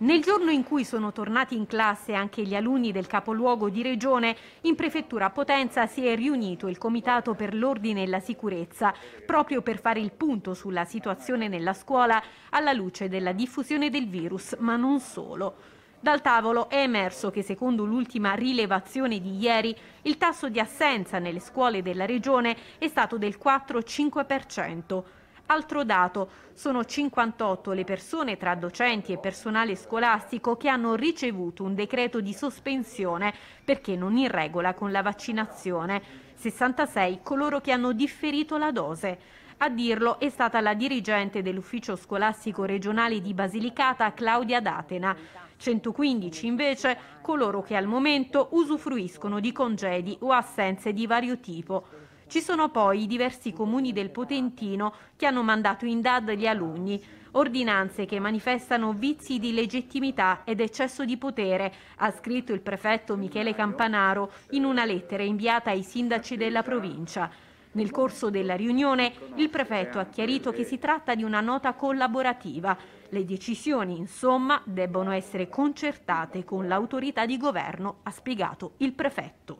Nel giorno in cui sono tornati in classe anche gli alunni del capoluogo di regione, in prefettura a Potenza si è riunito il Comitato per l'Ordine e la Sicurezza, proprio per fare il punto sulla situazione nella scuola alla luce della diffusione del virus, ma non solo. Dal tavolo è emerso che secondo l'ultima rilevazione di ieri il tasso di assenza nelle scuole della regione è stato del 4-5%. Altro dato, sono 58 le persone tra docenti e personale scolastico che hanno ricevuto un decreto di sospensione perché non in regola con la vaccinazione, 66 coloro che hanno differito la dose. A dirlo è stata la dirigente dell'ufficio scolastico regionale di Basilicata, Claudia D'Atena. 115 invece coloro che al momento usufruiscono di congedi o assenze di vario tipo. Ci sono poi i diversi comuni del Potentino che hanno mandato in DAD gli alunni, ordinanze che manifestano vizi di legittimità ed eccesso di potere, ha scritto il prefetto Michele Campanaro in una lettera inviata ai sindaci della provincia. Nel corso della riunione il prefetto ha chiarito che si tratta di una nota collaborativa. Le decisioni, insomma, debbono essere concertate con l'autorità di governo, ha spiegato il prefetto.